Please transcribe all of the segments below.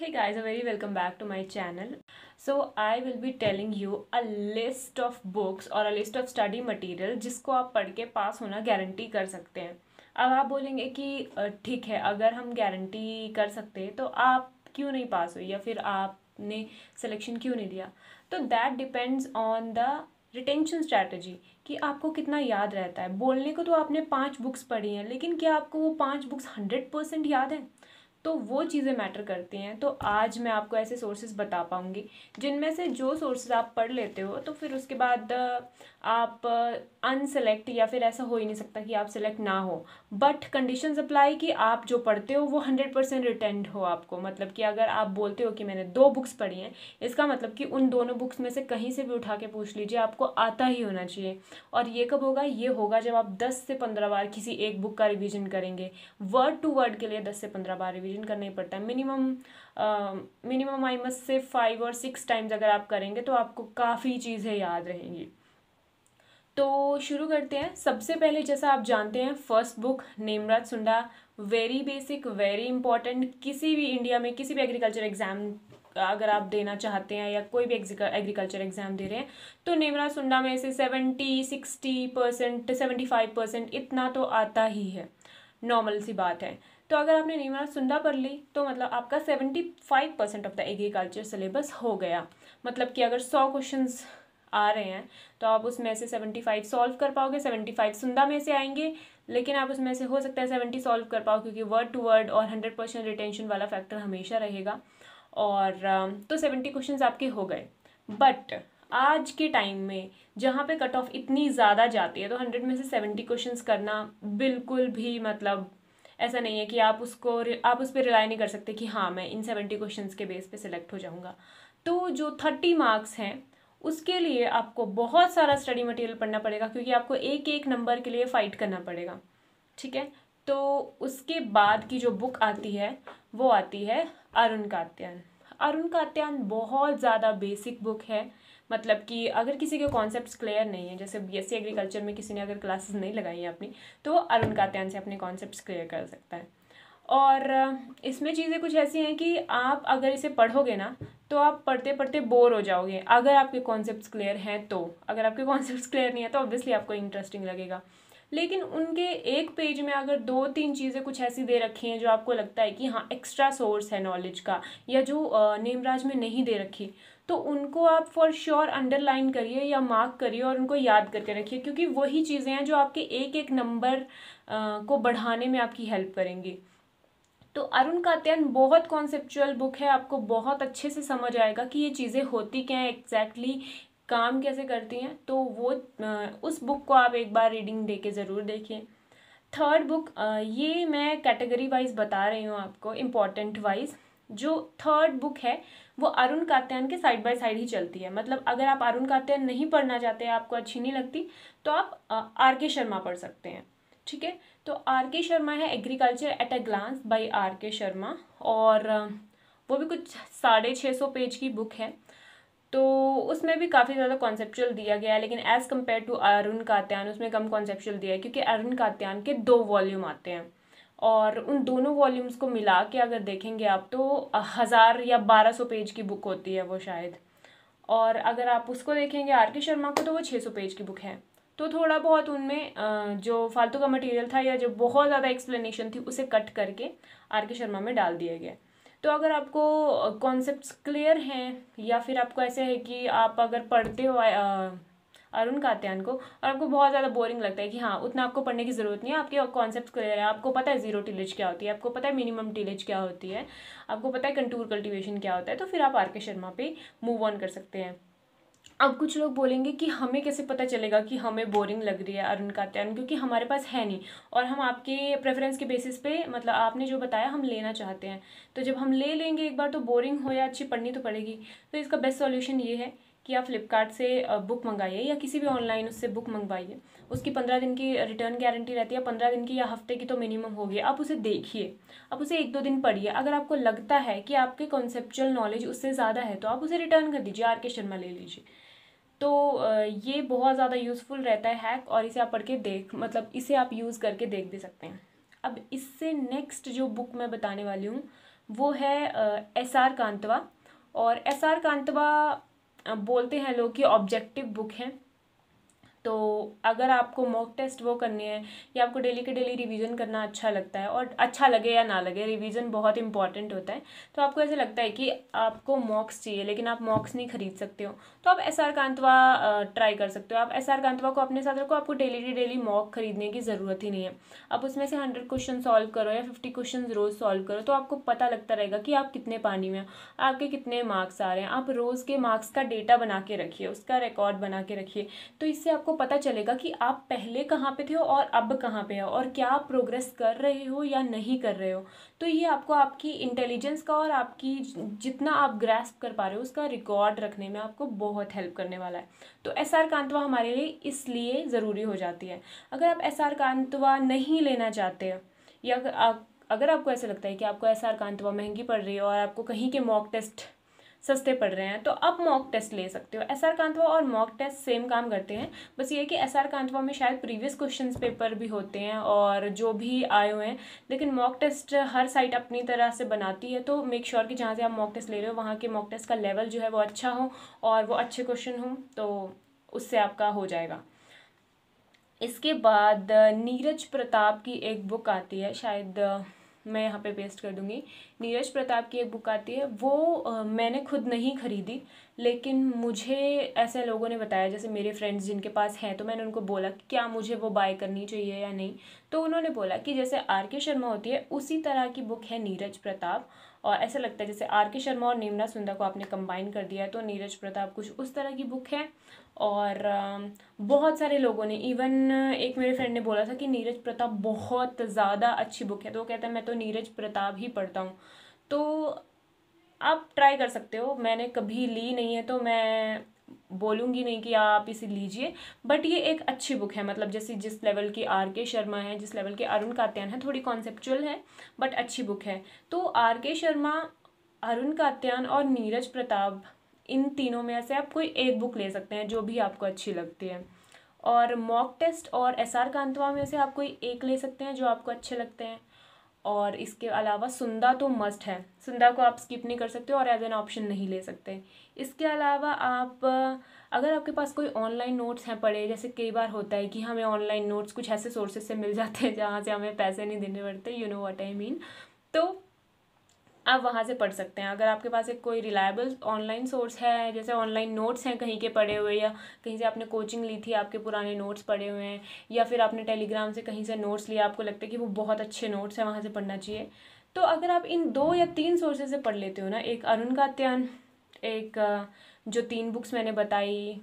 Hey guys, a very welcome back to my channel. So I will be telling you a list of books और a list of study material जिसको आप पढ़ के पास होना guarantee कर सकते हैं। अब आप बोलेंगे कि ठीक है अगर हम गारंटी कर सकते हैं तो आप क्यों नहीं पास हुई या फिर आपने सिलेक्शन क्यों नहीं दिया? तो that depends on the retention strategy कि आपको कितना याद रहता है। बोलने को तो आपने पाँच बुक्स पढ़ी हैं लेकिन क्या आपको वो पाँच बुक्स हंड्रेड परसेंट याद है? तो वो चीज़ें मैटर करती हैं। तो आज मैं आपको ऐसे सोर्सेज बता पाऊँगी, जिनमें से जो सोर्सेज आप पढ़ लेते हो तो फिर उसके बाद आप अनसेलेक्ट या फिर ऐसा हो ही नहीं सकता कि आप सेलेक्ट ना हो। बट कंडीशंस अप्लाई कि आप जो पढ़ते हो, वो हंड्रेड परसेंट रिटेंड हो आपको। मतलब कि अगर आप बोलते हो कि मैंने दो बुक्स पढ़ी हैं, इसका मतलब कि उन दोनों बुक्स में से कहीं से भी उठा के पूछ लीजिए, आपको आता ही होना चाहिए। और ये कब होगा? ये होगा जब आप दस से पंद्रह बार किसी एक बुक का रिविजन करेंगे। वर्ड टू वर्ड के लिए दस से पंद्रह बार रिविजन करना ही पड़ता है। Minimum minimum I must say five और सिक्स टाइम्स अगर आप करेंगे तो आपको काफ़ी चीज़ें याद रहेंगी। तो शुरू करते हैं। सबसे पहले जैसा आप जानते हैं फ़र्स्ट बुक नेमराज सुंडा वेरी बेसिक वेरी इंपॉर्टेंट किसी भी इंडिया में किसी भी एग्रीकल्चर एग्ज़ाम अगर आप देना चाहते हैं या कोई भी एग्रीकल्चर एग्ज़ाम दे रहे हैं तो नेमराज सुंडा में से seventy sixty percent seventy five percent इतना तो आता ही है। नॉर्मल सी बात है। तो अगर आपने नेमराज सुंदा पढ़ ली तो मतलब आपका seventy five percent of the agriculture syllabus हो गया। मतलब कि अगर सौ क्वेश्चन आ रहे हैं तो आप उसमें से सेवेंटी फाइव सॉल्व कर पाओगे सेवेंटी फाइव सुंदा में से आएँगे, लेकिन आप उसमें से हो सकता है सेवेंटी सॉल्व कर पाओ, क्योंकि वर्ड टू वर्ड और हंड्रेड परसेंट रिटेंशन वाला फैक्टर हमेशा रहेगा। और तो सेवेंटी क्वेश्चन आपके हो गए। बट आज के टाइम में जहाँ पे कट ऑफ़ इतनी ज़्यादा जाती है तो हंड्रेड में से सेवेंटी क्वेश्चन करना बिल्कुल भी मतलब ऐसा नहीं है कि आप उसको आप उस पर रिलाई नहीं कर सकते कि हाँ मैं इन सेवेंटी क्वेश्चन के बेस पे सिलेक्ट हो जाऊँगा। तो जो थर्टी मार्क्स हैं, उसके लिए आपको बहुत सारा स्टडी मटेरियल पढ़ना पड़ेगा क्योंकि आपको एक एक नंबर के लिए फ़ाइट करना पड़ेगा। ठीक है? तो उसके बाद की जो बुक आती है, वो आती है अरुण कात्यान अरुण कात्यान बहुत ज़्यादा बेसिक बुक है। मतलब कि अगर किसी के कॉन्सेप्ट क्लियर नहीं है, जैसे बीएससी एग्रीकल्चर में किसी ने अगर क्लासेस नहीं लगाई हैं अपनी तो अरुण कात्यान से अपने कॉन्सेप्ट क्लियर कर सकता है। और इसमें चीज़ें कुछ ऐसी हैं कि आप अगर इसे पढ़ोगे ना तो आप पढ़ते पढ़ते बोर हो जाओगे। अगर आपके कॉन्सेप्ट क्लियर हैं तो अगर आपके कॉन्सेप्ट क्लियर नहीं है तो ऑब्वियसली आपको इंटरेस्टिंग लगेगा। लेकिन उनके एक पेज में अगर दो तीन चीज़ें कुछ ऐसी दे रखी हैं जो आपको लगता है कि हाँ एक्स्ट्रा सोर्स है नॉलेज का, या जो नेमराज में नहीं दे रखी तो उनको आप फॉर श्योर अंडरलाइन करिए या मार्क करिए और उनको याद करके रखिए, क्योंकि वही चीज़ें हैं जो आपके एक एक नंबर को बढ़ाने में आपकी हेल्प करेंगी। तो अरुण कात्यान बहुत कॉन्सेप्चुअल बुक है, आपको बहुत अच्छे से समझ आएगा कि ये चीज़ें होती क्या हैं एग्जैक्टली काम कैसे करती हैं तो वो उस बुक को आप एक बार रीडिंग दे के ज़रूर देखिए। थर्ड बुक ये मैं कैटेगरी वाइज बता रही हूँ आपको इंपॉर्टेंट वाइज जो थर्ड बुक है, वो अरुण कात्यान के साइड बाय साइड ही चलती है। मतलब अगर आप अरुण कात्यान नहीं पढ़ना चाहते, आपको अच्छी नहीं लगती तो आप आर के शर्मा पढ़ सकते हैं। ठीक है? तो आर के शर्मा है agriculture at a glance by R K Sharma और वो भी कुछ साढ़े छः सौ पेज की बुक है। तो उसमें भी काफ़ी ज़्यादा कॉन्सेप्चुअल दिया गया है, लेकिन as compare to Arun Katyan उसमें कम कॉन्सेप्चुअल दिया है, क्योंकि अरुण कात्यान के दो वॉल्यूम आते हैं। और उन दोनों वॉल्यूम्स को मिला के अगर देखेंगे आप तो हज़ार या बारह सौ पेज की बुक होती है वो शायद। और अगर आप उसको देखेंगे आर के शर्मा को तो वो छः सौ पेज की बुक है। तो थोड़ा बहुत उनमें जो फालतू का मटेरियल था या जो बहुत ज़्यादा एक्सप्लेनेशन थी, उसे कट करके आर के शर्मा में डाल दिया गया। तो अगर आपको कॉन्सेप्ट क्लियर हैं, या फिर आपको ऐसे है कि आप अगर पढ़ते हो अरुण कात्यान को, और आपको बहुत ज़्यादा बोरिंग लगता है कि हाँ उतना आपको पढ़ने की ज़रूरत नहीं है, आपके कॉन्सेप्ट क्लियर है, आपको पता है ज़ीरो टिलेज क्या होती है, आपको पता है मिनिमम टिलेज क्या होती है, आपको पता है कंटूर कल्टिवेशन क्या होता है तो फिर आप आर के शर्मा पे मूव ऑन कर सकते हैं। अब कुछ लोग बोलेंगे कि हमें कैसे पता चलेगा कि हमें बोरिंग लग रही है अरुण कात्यायन? क्योंकि हमारे पास है नहीं। और हम आपके प्रेफरेंस के बेसिस पे मतलब आपने जो बताया, हम लेना चाहते हैं। तो जब हम ले लेंगे एक बार तो बोरिंग हो या अच्छी पढ़नी तो पड़ेगी। तो इसका बेस्ट सॉल्यूशन ये है कि आप फ्लिपकार्ट से बुक मंगाइए या किसी भी ऑनलाइन उससे बुक मंगवाइए। उसकी पंद्रह दिन की रिटर्न गारंटी रहती है, पंद्रह दिन की या हफ़्ते की तो मिनिमम होगी। आप उसे देखिए, आप उसे एक दो दिन पढ़िए। अगर आपको लगता है कि आपके कॉन्सेप्चुअल नॉलेज उससे ज़्यादा है तो आप उसे रिटर्न कर दीजिए, आर के शर्मा ले लीजिए। तो ये बहुत ज़्यादा यूज़फुल रहता है हैक और इसे आप पढ़ के देख मतलब इसे आप यूज़ करके देख भी सकते हैं। अब इससे नेक्स्ट जो बुक मैं बताने वाली हूँ, वो है एस आर कांतवा और एस आर कांतवा बोलते हैं लोग कि ऑब्जेक्टिव बुक है। तो अगर आपको मॉक टेस्ट वो करने हैं, या आपको डेली के डेली रिवीजन करना अच्छा लगता है, और अच्छा लगे या ना लगे रिवीजन बहुत इंपॉर्टेंट होता है तो आपको ऐसे लगता है कि आपको मॉक्स चाहिए, लेकिन आप मॉक्स नहीं खरीद सकते हो। तो आप एस आर कांतवा ट्राई कर सकते हो। आप एस आर कांतवा को अपने साथ रखो, आपको डेली की डेली मॉक खरीदने की ज़रूरत ही नहीं है। आप उसमें से हंड्रेड क्वेश्चन सॉल्व करो या फिफ्टी क्वेश्चन रोज़ सॉल्व करो तो आपको पता लगता रहेगा कि आप कितने पानी में आपके कितने मार्क्स आ रहे हैं। आप रोज़ के मार्क्स का डेटा बना के रखिए, उसका रिकॉर्ड बना के रखिए। तो इससे आपको आपको पता चलेगा कि आप पहले कहाँ पे थे हो और अब कहाँ पे हो और क्या आप प्रोग्रेस कर रहे हो या नहीं कर रहे हो। तो ये आपको आपकी इंटेलिजेंस का और आपकी जितना आप ग्रेस्प कर पा रहे हो उसका रिकॉर्ड रखने में आपको बहुत हेल्प करने वाला है। तो एस आर कांतवा हमारे लिए इसलिए ज़रूरी हो जाती है। अगर आप एस आर कांतवा नहीं लेना चाहते या अगर आपको ऐसा लगता है कि आपको एस आर कांतवा महँगी पड़ रही है और आपको कहीं के मॉक टेस्ट सस्ते पड़ रहे हैं तो आप मॉक टेस्ट ले सकते हो। एस आर कांतवा और मॉक टेस्ट सेम काम करते हैं, बस ये कि एस आर कांतवा में शायद प्रीवियस क्वेश्चन पेपर भी होते हैं और जो भी आए हुए हैं, लेकिन मॉक टेस्ट हर साइट अपनी तरह से बनाती है तो मेक श्योर sure कि जहाँ से आप मॉक टेस्ट ले रहे हो, वहाँ के मॉक टेस्ट का लेवल जो है वो अच्छा हो और वो अच्छे क्वेश्चन हों तो उससे आपका हो जाएगा। इसके बाद नीरज प्रताप की एक बुक आती है, शायद मैं यहाँ पे पेस्ट कर दूँगी। नीरज प्रताप की एक बुक आती है वो आ, मैंने खुद नहीं खरीदी लेकिन मुझे ऐसे लोगों ने बताया जैसे मेरे फ्रेंड्स जिनके पास हैं तो मैंने उनको बोला कि क्या मुझे वो बाय करनी चाहिए या नहीं? तो उन्होंने बोला कि जैसे आर के शर्मा होती है उसी तरह की बुक है नीरज प्रताप और ऐसा लगता है जैसे आर के शर्मा और निम्ना सुंदर को आपने कंबाइन कर दिया है तो नीरज प्रताप कुछ उस तरह की बुक है और बहुत सारे लोगों ने इवन एक मेरे फ्रेंड ने बोला था कि नीरज प्रताप बहुत ज़्यादा अच्छी बुक है तो वो कहता है मैं तो नीरज प्रताप ही पढ़ता हूँ। तो आप ट्राई कर सकते हो। मैंने कभी ली नहीं है तो मैं बोलूँगी नहीं कि आप इसे लीजिए। बट ये एक अच्छी बुक है। मतलब जैसे जिस लेवल की आर के शर्मा है, जिस लेवल के अरुण कात्यान है, थोड़ी कॉन्सेप्चुअल है बट अच्छी बुक है। तो आर के शर्मा अरुण कात्यान और नीरज प्रताप इन तीनों में से आप कोई एक बुक ले सकते हैं जो भी आपको अच्छी लगती है। और मॉक टेस्ट और एस आर कांतवा में से आप कोई एक ले सकते हैं जो आपको अच्छे लगते हैं। और इसके अलावा सुंदा तो मस्ट है। सुंदा को आप स्किप नहीं कर सकते और एज एन ऑप्शन नहीं ले सकते। इसके अलावा आप, अगर आपके पास कोई ऑनलाइन नोट्स हैं पड़े जैसे कई बार होता है कि हमें ऑनलाइन नोट्स कुछ ऐसे सोर्सेज से मिल जाते हैं जहाँ से हमें पैसे नहीं देने पड़ते you know what I mean तो आप वहाँ से पढ़ सकते हैं। अगर आपके पास एक कोई रिलायबल ऑनलाइन सोर्स है, जैसे ऑनलाइन नोट्स हैं कहीं के पढ़े हुए या कहीं से आपने कोचिंग ली थी, आपके पुराने नोट्स पढ़े हुए हैं, या फिर आपने टेलीग्राम से कहीं से नोट्स लिया आपको लगता है कि वो बहुत अच्छे नोट्स हैं, वहाँ से पढ़ना चाहिए। तो अगर आप इन दो या तीन सोर्सेज से पढ़ लेते हो ना, एक अरुण कात्यान एक जो तीन बुक्स मैंने बताई,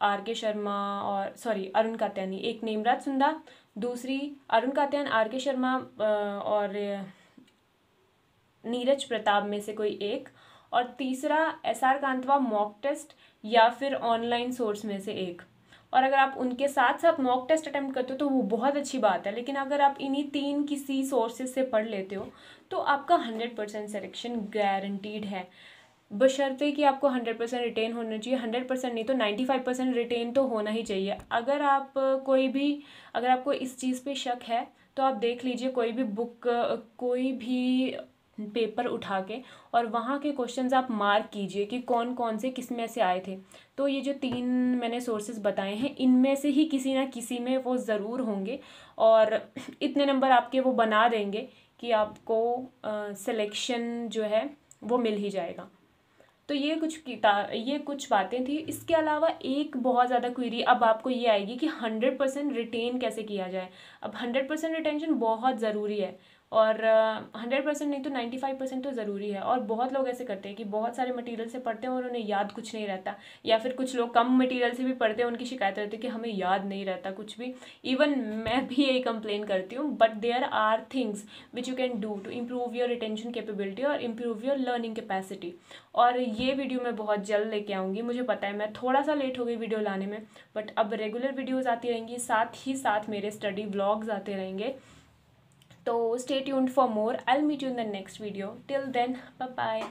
आर के शर्मा और सॉरी अरुण कात्यानी एक नेमराज सुंदा, दूसरी अरुण कात्यान आर के शर्मा और नीरज प्रताप में से कोई एक, और तीसरा S R Kantwa mock test या फिर ऑनलाइन सोर्स में से एक। और अगर आप उनके साथ साथ मॉक टेस्ट अटैम्प्ट करते हो तो वो बहुत अच्छी बात है, लेकिन अगर आप इन्हीं तीन किसी सोर्सेज से पढ़ लेते हो तो आपका हंड्रेड परसेंट सेलेक्शन गारंटीड है। बशर्ते कि आपको हंड्रेड परसेंट रिटेन होना चाहिए। हंड्रेड परसेंट नहीं तो नाइन्टी फाइव परसेंट रिटेन तो होना ही चाहिए। अगर आप कोई भी, अगर आपको इस चीज़ पे शक है तो आप देख लीजिए, कोई भी बुक कोई भी पेपर उठा के और वहाँ के क्वेश्चंस आप मार्क कीजिए कि कौन कौन से किसमें से आए थे। तो ये जो तीन मैंने सोर्सेज बताए हैं, इनमें से ही किसी ना किसी में वो ज़रूर होंगे और इतने नंबर आपके वो बना देंगे कि आपको सिलेक्शन जो है वो मिल ही जाएगा। तो ये कुछ ये कुछ बातें थी। इसके अलावा एक बहुत ज़्यादा क्वेरी अब आपको ये आएगी कि हंड्रेड परसेंट रिटेन कैसे किया जाए? अब हंड्रेड परसेंट रिटेंशन बहुत ज़रूरी है। और हंड्रेड परसेंट नहीं तो नाइन्टी फाइव परसेंट तो ज़रूरी है। और बहुत लोग ऐसे करते हैं कि बहुत सारे मटेरियल से पढ़ते हैं और उन्हें याद कुछ नहीं रहता। या फिर कुछ लोग कम मटेरियल से भी पढ़ते हैं, उनकी शिकायत रहती है कि हमें याद नहीं रहता कुछ भी। इवन मैं भी यही कंप्लेन करती हूँ but there are things which you can do to improve your retention capability और इम्प्रूव योर लर्निंग कैपेसिटी और ये वीडियो मैं बहुत जल्द लेके आऊँगी। मुझे पता है, मैं थोड़ा सा लेट हो गई वीडियो लाने में बट अब रेगुलर वीडियोज़ आती रहेंगी, साथ ही साथ मेरे स्टडी ब्लॉग्स आते रहेंगे। So stay tuned for more. I'll meet you in the next video. Till then, bye bye.